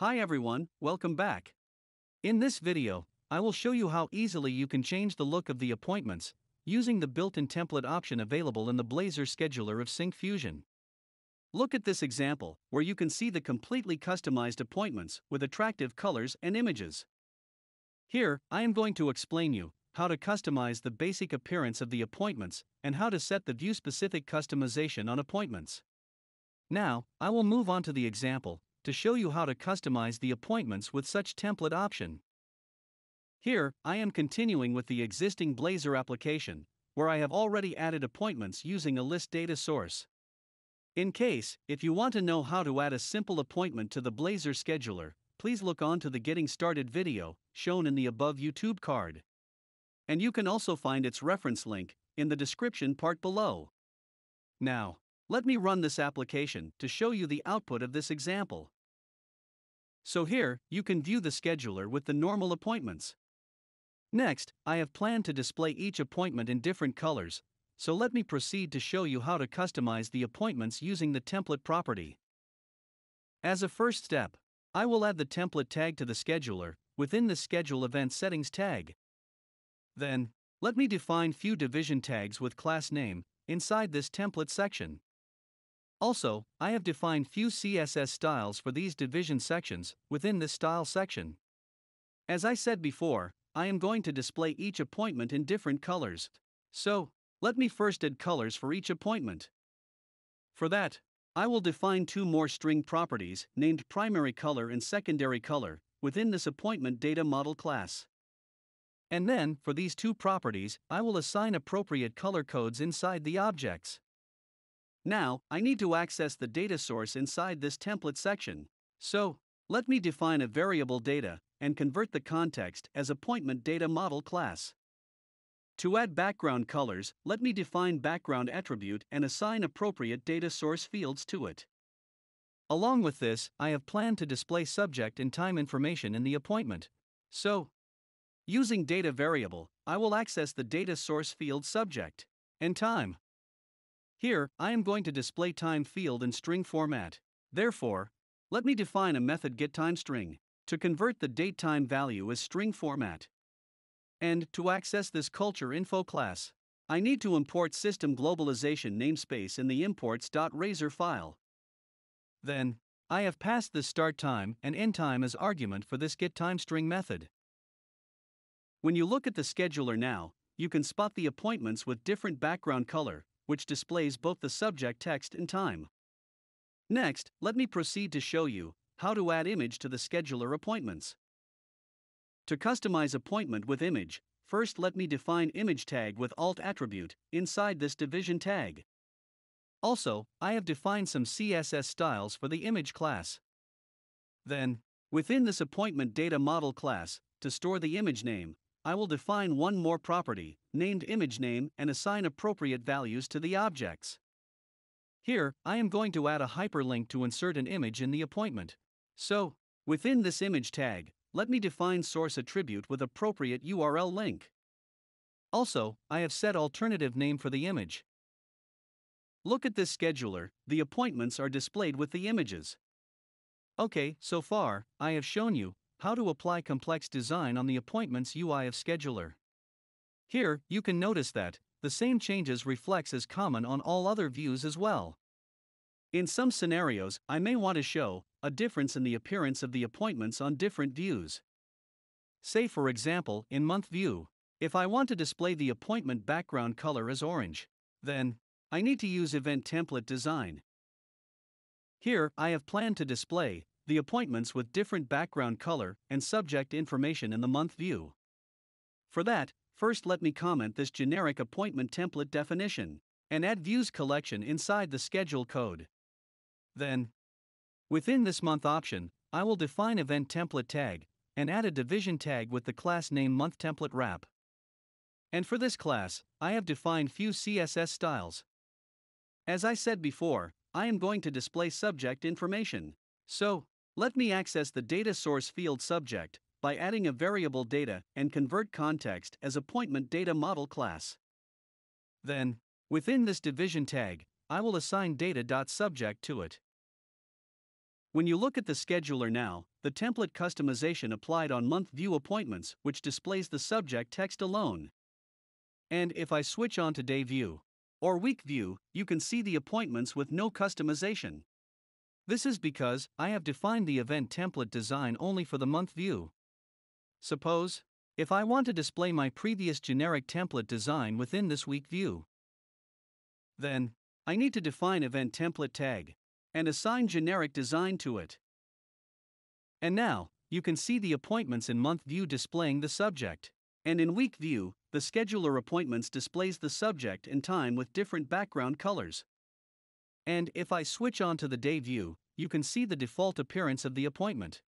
Hi everyone, welcome back. In this video, I will show you how easily you can change the look of the appointments using the built-in template option available in the Blazor scheduler of Syncfusion. Look at this example, where you can see the completely customized appointments with attractive colors and images. Here, I am going to explain you how to customize the basic appearance of the appointments and how to set the view-specific customization on appointments. Now, I will move on to the example to show you how to customize the appointments with such template option. Here, I am continuing with the existing Blazor application, where I have already added appointments using a list data source. In case, if you want to know how to add a simple appointment to the Blazor scheduler, please look on to the Getting Started video, shown in the above YouTube card. And you can also find its reference link in the description part below. Now, let me run this application to show you the output of this example. So here, you can view the scheduler with the normal appointments. Next, I have planned to display each appointment in different colors, so let me proceed to show you how to customize the appointments using the template property. As a first step, I will add the template tag to the scheduler within the Schedule Event Settings tag. Then, let me define few division tags with class name inside this template section. Also, I have defined few CSS styles for these division sections within this style section. As I said before, I am going to display each appointment in different colors. So, let me first add colors for each appointment. For that, I will define two more string properties named primary color and secondary color within this appointment data model class. And then, for these two properties, I will assign appropriate color codes inside the objects. Now, I need to access the data source inside this template section. So, let me define a variable data and convert the context as appointment data model class. To add background colors, let me define background attribute and assign appropriate data source fields to it. Along with this, I have planned to display subject and time information in the appointment. So, using data variable, I will access the data source field subject and time. Here, I am going to display time field in string format. Therefore, let me define a method getTimeString to convert the datetime value as string format. And to access this culture info class, I need to import system globalization namespace in the imports.razor file. Then, I have passed the start time and end time as argument for this getTimeString method. When you look at the scheduler now, you can spot the appointments with different background color, which displays both the subject text and time. Next, let me proceed to show you how to add image to the scheduler appointments. To customize appointment with image, first let me define image tag with alt attribute inside this division tag. Also, I have defined some CSS styles for the image class. Then, within this appointment data model class, to store the image name, I will define one more property, named image name, and assign appropriate values to the objects. Here, I am going to add a hyperlink to insert an image in the appointment. So, within this image tag, let me define source attribute with appropriate URL link. Also, I have set alternative name for the image. Look at this scheduler, the appointments are displayed with the images. Okay, so far, I have shown you how to apply complex design on the appointments UI of scheduler. Here, you can notice that the same changes reflects as common on all other views as well. In some scenarios, I may want to show a difference in the appearance of the appointments on different views. Say, for example, in month view, if I want to display the appointment background color as orange, then I need to use event template design. Here, I have planned to display the appointments with different background color and subject information in the month view. For that, first let me comment this generic appointment template definition and add views collection inside the schedule code. Then, Within this month option, I will define event template tag and add a division tag with the class name month template wrap. And for this class, I have defined few CSS styles. As I said before, I am going to display subject information. So, let me access the data source field subject by adding a variable data and convert context as appointment data model class. Then, within this division tag, I will assign data.subject to it. When you look at the scheduler now, the template customization applied on month view appointments, which displays the subject text alone. And if I switch on to day view or week view, you can see the appointments with no customization. This is because I have defined the event template design only for the month view. Suppose, if I want to display my previous generic template design within this week view, then I need to define event template tag and assign generic design to it. And now, you can see the appointments in month view displaying the subject. And in week view, the scheduler appointments displays the subject and time with different background colors. And if I switch on to the day view, you can see the default appearance of the appointment.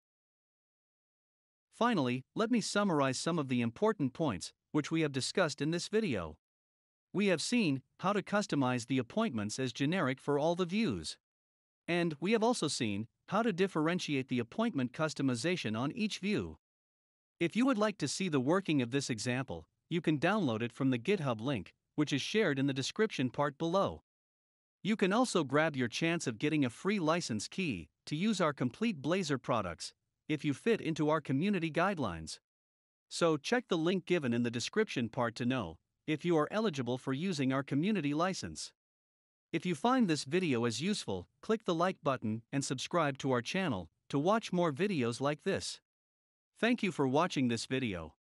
Finally, let me summarize some of the important points which we have discussed in this video. We have seen how to customize the appointments as generic for all the views. And we have also seen how to differentiate the appointment customization on each view. If you would like to see the working of this example, you can download it from the GitHub link, which is shared in the description part below. You can also grab your chance of getting a free license key to use our complete Blazor products if you fit into our community guidelines. So check the link given in the description part to know if you are eligible for using our community license. If you find this video as useful, click the like button and subscribe to our channel to watch more videos like this. Thank you for watching this video.